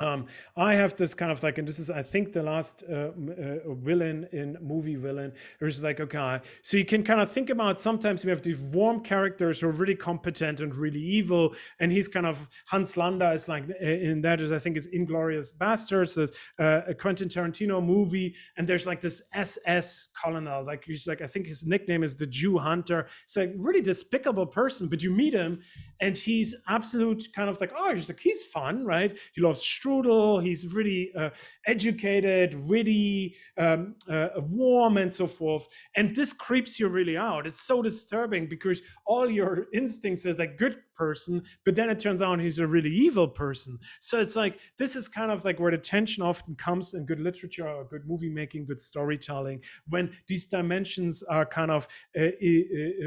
Um, I have this kind of like, and this is, I think, the last uh, uh, villain in movie villain. It's like, okay, so you can kind of think about sometimes we have these warm characters who are really competent and really evil, and he's kind of Hans Landa is like in that is I think is Inglourious Basterds, uh, a Quentin Tarantino movie, and there's like this SS colonel, like he's like I think his nickname is the Jew Hunter. It's like really despicable person, but you meet him, and he's absolute kind of like oh he's like he's fun right? He loves strudel he's really uh, educated witty um, uh, warm and so forth. And this creeps you really out. It's so disturbing because all your instincts is like good person, but then it turns out he's a really evil person. So it's like this is kind of like where the tension often comes in good literature or good movie making, good storytelling, when these dimensions are kind of uh,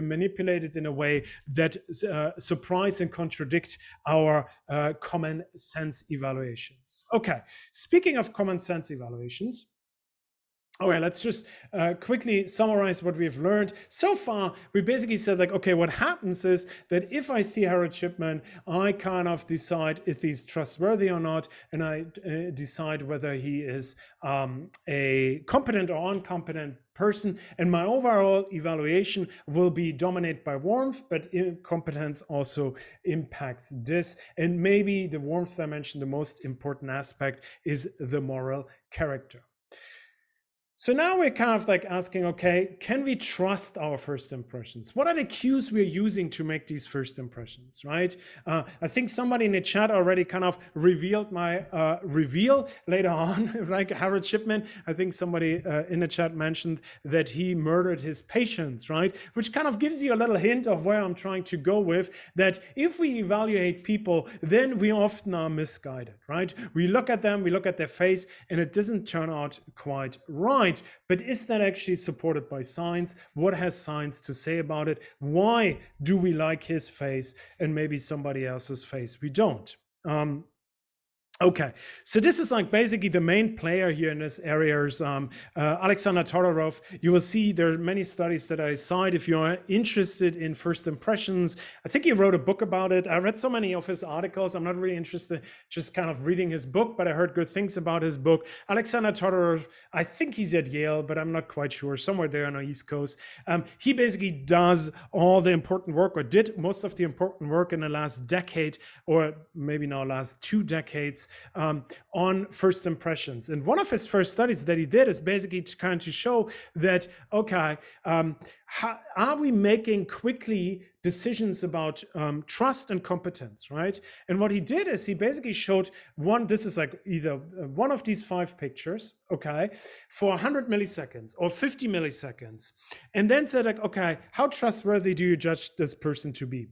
manipulated in a way that uh, surprise and contradict our uh, common sense evaluations. Okay, speaking of common sense evaluations. All right, let's just uh, quickly summarize what we've learned. So far, we basically said like, okay, what happens is that if I see Harold Shipman, I kind of decide if he's trustworthy or not, and I uh, decide whether he is um, a competent or incompetent person. And my overall evaluation will be dominated by warmth, but competence also impacts this. And maybe the warmth dimension, the most important aspect is the moral character. So now we're kind of like asking, okay, can we trust our first impressions? What are the cues we're using to make these first impressions, right? Uh, I think somebody in the chat already kind of revealed my uh, reveal later on, like Harold Shipman. I think somebody uh, in the chat mentioned that he murdered his patients, right? Which kind of gives you a little hint of where I'm trying to go with that if we evaluate people, then we often are misguided, right? We look at them, we look at their face, and it doesn't turn out quite right but is that actually supported by science? What has science to say about it? Why do we like his face and maybe somebody else's face we don't? Um, Okay, so this is like basically the main player here in this area is um, uh, Alexander Todorov. You will see there are many studies that I cite if you're interested in first impressions. I think he wrote a book about it. I read so many of his articles. I'm not really interested just kind of reading his book, but I heard good things about his book. Alexander Todorov, I think he's at Yale, but I'm not quite sure, somewhere there on the East Coast. Um, he basically does all the important work or did most of the important work in the last decade or maybe now last two decades um, on first impressions. And one of his first studies that he did is basically of to show that, okay, um, how, are we making quickly decisions about um, trust and competence, right? And what he did is he basically showed one, this is like either uh, one of these five pictures, okay, for 100 milliseconds or 50 milliseconds, and then said like, okay, how trustworthy do you judge this person to be?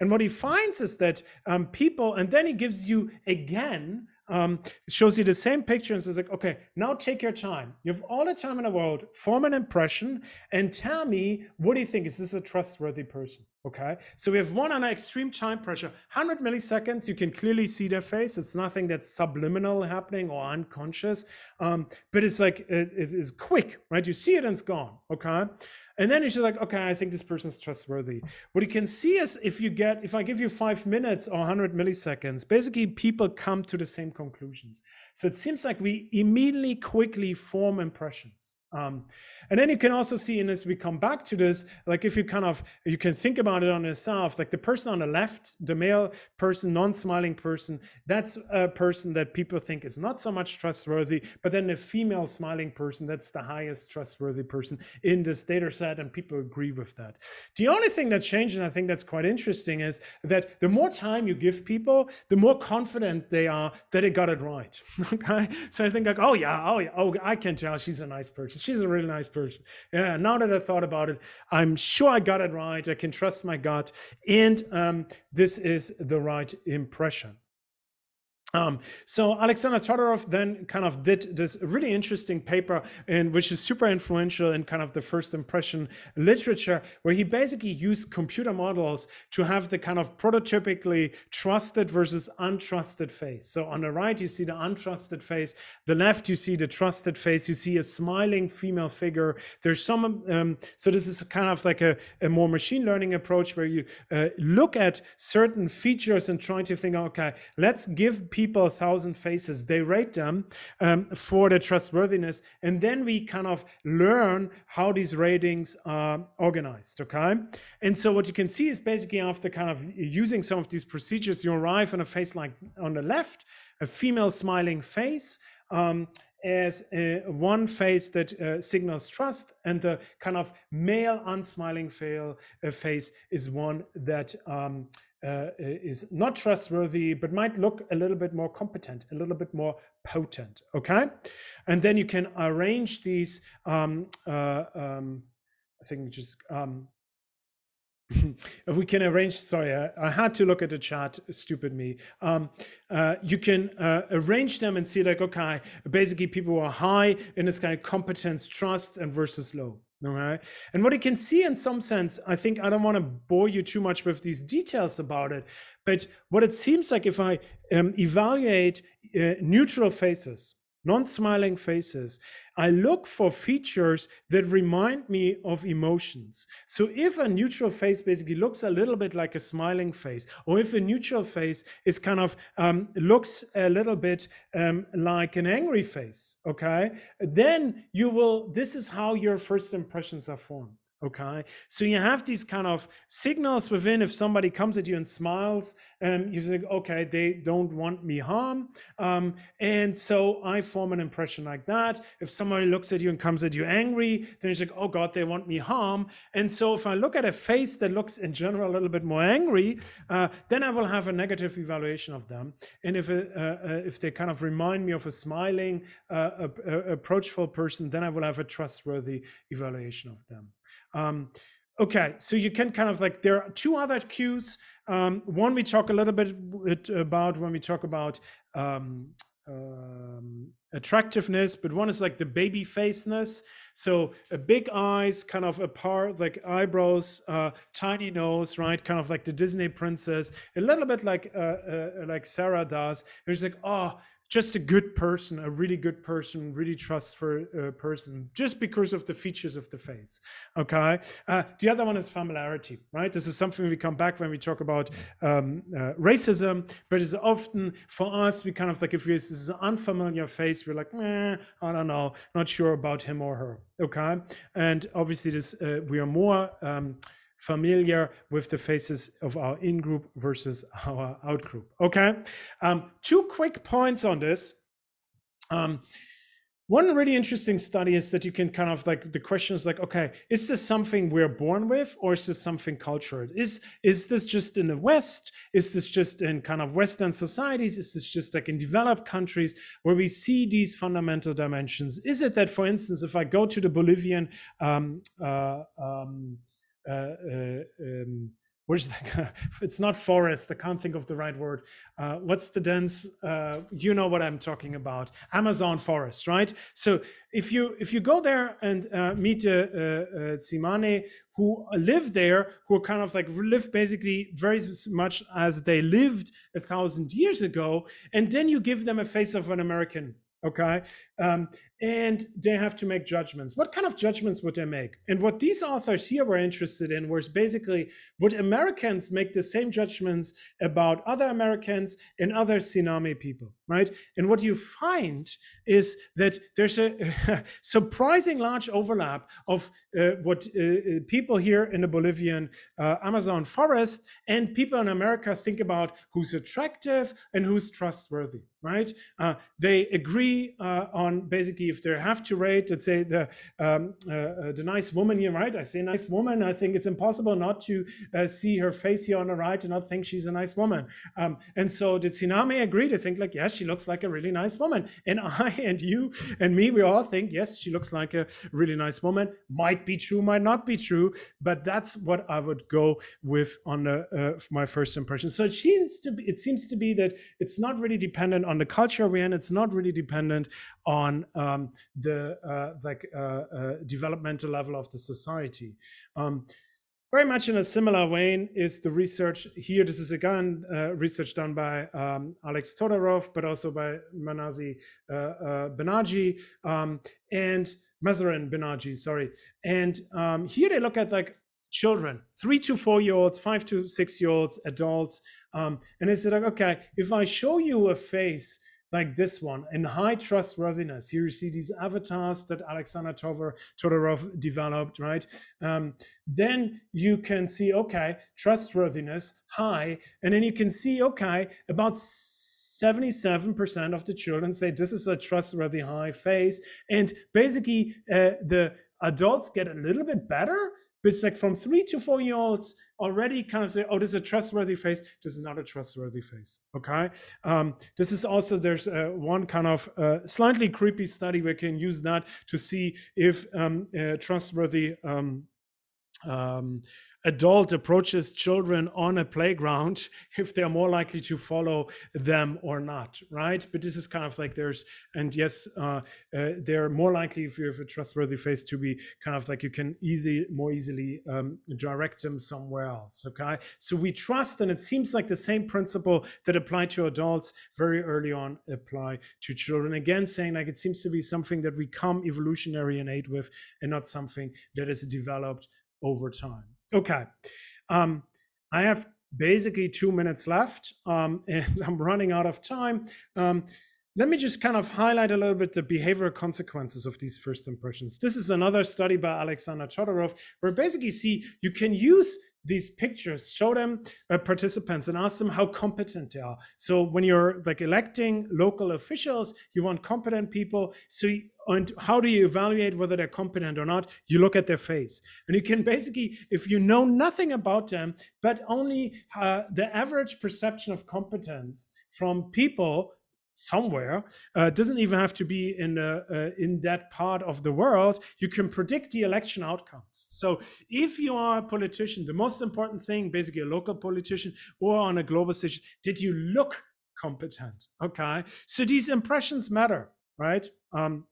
And what he finds is that um, people, and then he gives you again um, shows you the same picture and says like, okay, now take your time. You have all the time in the world, form an impression and tell me, what do you think? Is this a trustworthy person? Okay, so we have one under extreme time pressure, 100 milliseconds. You can clearly see their face. It's nothing that's subliminal happening or unconscious, um, but it's like it, it is quick, right? You see it and it's gone. Okay, and then it's just like, okay, I think this person's trustworthy. What you can see is if you get, if I give you five minutes or 100 milliseconds, basically people come to the same conclusions. So it seems like we immediately quickly form impressions. Um, and then you can also see, and as we come back to this, like if you kind of you can think about it on yourself, like the person on the left, the male person, non-smiling person, that's a person that people think is not so much trustworthy. But then the female smiling person, that's the highest trustworthy person in this data set, and people agree with that. The only thing that changed, and I think that's quite interesting, is that the more time you give people, the more confident they are that they got it right. okay, so I think like, oh yeah, oh yeah, oh I can tell she's a nice person she's a really nice person. Yeah, now that I thought about it, I'm sure I got it right. I can trust my gut. And um, this is the right impression. Um, so Alexander Todorov then kind of did this really interesting paper, in which is super influential in kind of the first impression literature, where he basically used computer models to have the kind of prototypically trusted versus untrusted face. So on the right, you see the untrusted face. The left, you see the trusted face. You see a smiling female figure. There's some, um, so this is kind of like a, a more machine learning approach where you uh, look at certain features and try to think, okay, let's give people people, a thousand faces, they rate them um, for their trustworthiness. And then we kind of learn how these ratings are organized, okay? And so what you can see is basically after kind of using some of these procedures, you arrive on a face like on the left, a female smiling face, um, as a, one face that uh, signals trust, and the kind of male unsmiling fail, uh, face is one that um, uh, is not trustworthy, but might look a little bit more competent, a little bit more potent. Okay, and then you can arrange these. Um, uh, um, I think just um, we can arrange. Sorry, I, I, had to look at the chart. Stupid me. Um, uh, you can uh, arrange them and see like okay, basically people are high in this kind of competence, trust, and versus low. Right. And what you can see in some sense, I think I don't want to bore you too much with these details about it, but what it seems like if I um, evaluate uh, neutral faces, non-smiling faces. I look for features that remind me of emotions. So if a neutral face basically looks a little bit like a smiling face or if a neutral face is kind of um, looks a little bit um, like an angry face okay then you will this is how your first impressions are formed Okay, so you have these kind of signals within. If somebody comes at you and smiles, um, you think, okay, they don't want me harm, um, and so I form an impression like that. If somebody looks at you and comes at you angry, then it's like, oh God, they want me harm. And so if I look at a face that looks in general a little bit more angry, uh, then I will have a negative evaluation of them. And if uh, uh, if they kind of remind me of a smiling, uh, approachful person, then I will have a trustworthy evaluation of them. Um, okay, so you can kind of like, there are two other cues. Um, one we talk a little bit about when we talk about um, um, attractiveness, but one is like the baby faceness. So a big eyes, kind of apart, like eyebrows, uh, tiny nose, right? Kind of like the Disney princess, a little bit like uh, uh, like Sarah does. It's like, oh, just a good person, a really good person, really trustful uh, person, just because of the features of the face. Okay. Uh, the other one is familiarity, right? This is something we come back when we talk about um, uh, racism, but it's often for us, we kind of like, if this is an unfamiliar face, we're like, I don't know, not sure about him or her. Okay. And obviously, this uh, we are more. Um, familiar with the faces of our in-group versus our out-group. Okay, um, two quick points on this. Um, one really interesting study is that you can kind of like the question is like okay is this something we're born with or is this something cultural is is this just in the west is this just in kind of western societies is this just like in developed countries where we see these fundamental dimensions is it that for instance if i go to the bolivian um, uh, um, uh, uh, um, where's that? it's not forest. I can't think of the right word. Uh, what's the dense? Uh, you know what I'm talking about? Amazon forest, right? So if you if you go there and uh, meet uh, uh, Tsimane who live there, who are kind of like live basically very much as they lived a thousand years ago, and then you give them a face of an American okay um, and they have to make judgments. What kind of judgments would they make? And what these authors here were interested in was basically would americans make the same judgments about other americans and other Tsimane people right? And what you find is that there's a surprising large overlap of uh, what uh, uh, people here in the bolivian uh, amazon forest and people in america think about who's attractive and who's trustworthy right? Uh, they agree uh, on basically if they have to rate, let's say the um, uh, uh, the nice woman here, right? I say nice woman. I think it's impossible not to uh, see her face here on the right and not think she's a nice woman. Um, and so did Tsimane agree to think like, yes, she looks like a really nice woman. And I and you and me, we all think, yes, she looks like a really nice woman. Might be true, might not be true, but that's what I would go with on the, uh, my first impression. So it seems to be, it seems to be that it's not really dependent on the culture we're in. It's not really dependent on um, the uh, like uh, uh, developmental level of the society. Um, very much in a similar vein is the research here. This is again uh, research done by um, Alex Todorov, but also by Manazi uh, uh, um, and Mahzarin Banaji, sorry. And um, here they look at like children, three to four year olds, five to six year olds, adults. Um, and they said, like, okay, if I show you a face like this one in high trustworthiness, here you see these avatars that Alexander Tover Todorov developed, right? Um, then you can see, okay, trustworthiness high. And then you can see, okay, about 77% of the children say this is a trustworthy high face. And basically, uh, the adults get a little bit better but it's like from three to four year olds already kind of say, oh, this is a trustworthy face. This is not a trustworthy face. Okay. Um, this is also, there's uh, one kind of uh, slightly creepy study we can use that to see if um, uh, trustworthy um, um adult approaches children on a playground if they're more likely to follow them or not right? But this is kind of like there's and yes uh, uh, they're more likely if you have a trustworthy face to be kind of like you can easily more easily um, direct them somewhere else okay? So we trust and it seems like the same principle that apply to adults very early on apply to children. Again saying like it seems to be something that we come evolutionary innate with and not something that is developed over time Okay. Um, I have basically two minutes left um, and I'm running out of time. Um, let me just kind of highlight a little bit the behavioral consequences of these first impressions. This is another study by Alexander Todorov, where basically see you can use these pictures, show them uh, participants and ask them how competent they are. So when you're like electing local officials, you want competent people. So you, and how do you evaluate whether they're competent or not? You look at their face. And you can basically, if you know nothing about them, but only uh, the average perception of competence from people somewhere uh, doesn't even have to be in uh, uh, in that part of the world you can predict the election outcomes so if you are a politician the most important thing basically a local politician or on a global stage did you look competent okay so these impressions matter right um,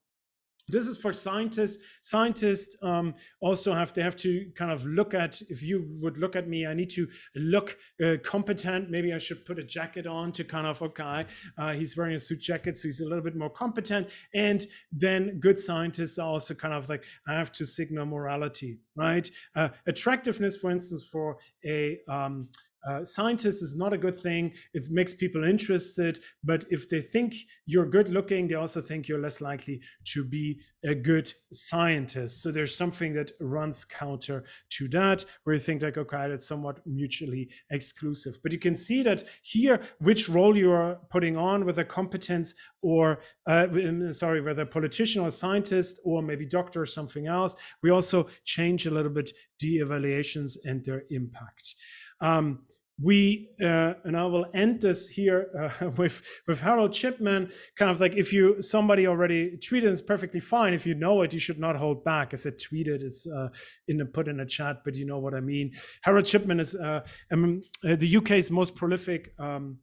this is for scientists. Scientists um, also have to have to kind of look at if you would look at me i need to look uh, competent. Maybe i should put a jacket on to kind of okay uh, he's wearing a suit jacket so he's a little bit more competent. And then good scientists are also kind of like i have to signal morality right? Uh, attractiveness for instance for a um, uh, scientist is not a good thing. It makes people interested, but if they think you're good looking, they also think you're less likely to be a good scientist. So there's something that runs counter to that, where you think like, okay, that's somewhat mutually exclusive. But you can see that here, which role you are putting on, whether competence or, uh, sorry, whether politician or scientist or maybe doctor or something else, we also change a little bit the evaluations and their impact. Um, we uh, and I will end this here uh, with with Harold Shipman. Kind of like if you somebody already tweeted, it's perfectly fine. If you know it, you should not hold back. I said tweeted, it's uh, in the put in a chat, but you know what I mean. Harold Shipman is uh, um, uh, the UK's most prolific. Um,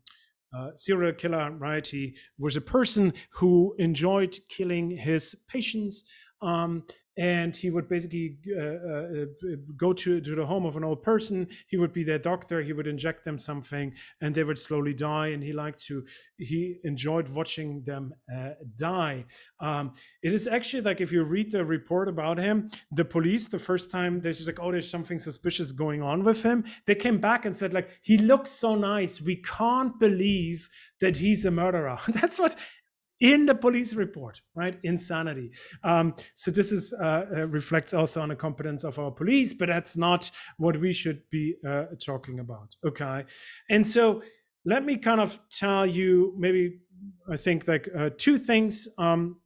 uh, serial killer, right? He was a person who enjoyed killing his patients. Um, and he would basically uh, uh, go to, to the home of an old person he would be their doctor he would inject them something and they would slowly die and he liked to he enjoyed watching them uh, die. Um, it is actually like if you read the report about him the police the first time they said like oh there's something suspicious going on with him they came back and said like he looks so nice we can't believe that he's a murderer. That's what in the police report, right? Insanity. Um, so this is uh, uh, reflects also on the competence of our police, but that's not what we should be uh, talking about. Okay, and so let me kind of tell you maybe I think like uh, two things um,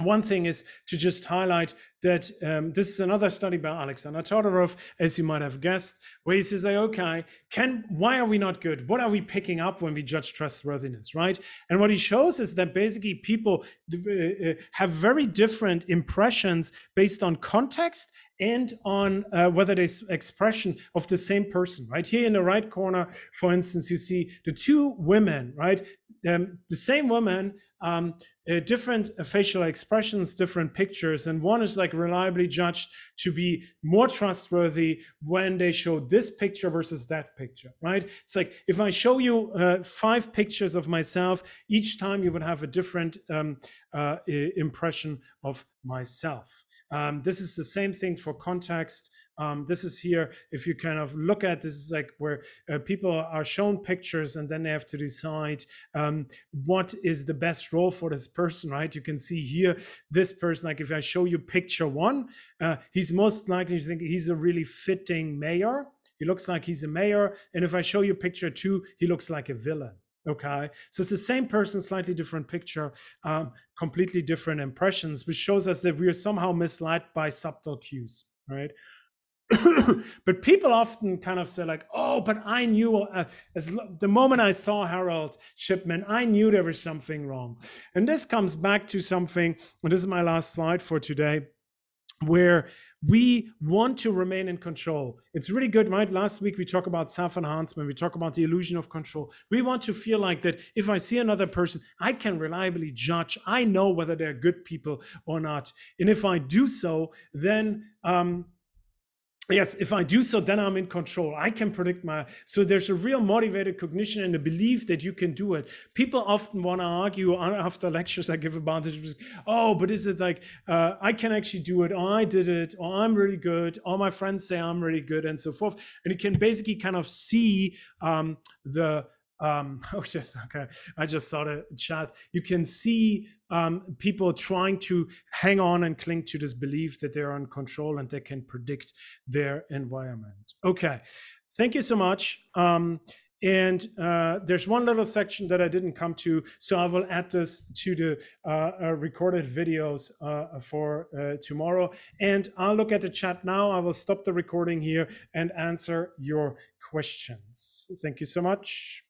one thing is to just highlight that um, this is another study by Alexander Todorov, as you might have guessed, where he says, okay, can why are we not good? What are we picking up when we judge trustworthiness, right? And what he shows is that basically people uh, uh, have very different impressions based on context and on uh, whether there's expression of the same person, right? Here in the right corner, for instance, you see the two women, right? Um, the same woman um, uh, different facial expressions, different pictures, and one is like reliably judged to be more trustworthy when they show this picture versus that picture, right? It's like if I show you uh, five pictures of myself, each time you would have a different um, uh, impression of myself. Um, this is the same thing for context. Um, this is here, if you kind of look at this, is like where uh, people are shown pictures and then they have to decide um, what is the best role for this person, right? You can see here, this person, like if I show you picture one, uh, he's most likely to think he's a really fitting mayor. He looks like he's a mayor. And if I show you picture two, he looks like a villain. Okay, so it's the same person, slightly different picture, um, completely different impressions, which shows us that we are somehow misled by subtle cues, right? but people often kind of say like, "Oh, but I knew uh, as the moment I saw Harold Shipman, I knew there was something wrong." And this comes back to something. And this is my last slide for today, where we want to remain in control. It's really good, right? Last week we talked about self enhancement, we talk about the illusion of control. We want to feel like that if I see another person, I can reliably judge. I know whether they're good people or not. And if I do so, then um, yes if i do so then i'm in control. I can predict my so there's a real motivated cognition and a belief that you can do it. People often want to argue after lectures i give about this oh but is it like uh, i can actually do it or i did it or i'm really good or my friends say i'm really good and so forth. And you can basically kind of see um, the um, oh, okay. I just saw the chat. You can see um, people trying to hang on and cling to this belief that they're in control and they can predict their environment. Okay, thank you so much. Um, and uh, there's one little section that I didn't come to, so I will add this to the uh, uh, recorded videos uh, for uh, tomorrow. And I'll look at the chat now. I will stop the recording here and answer your questions. Thank you so much.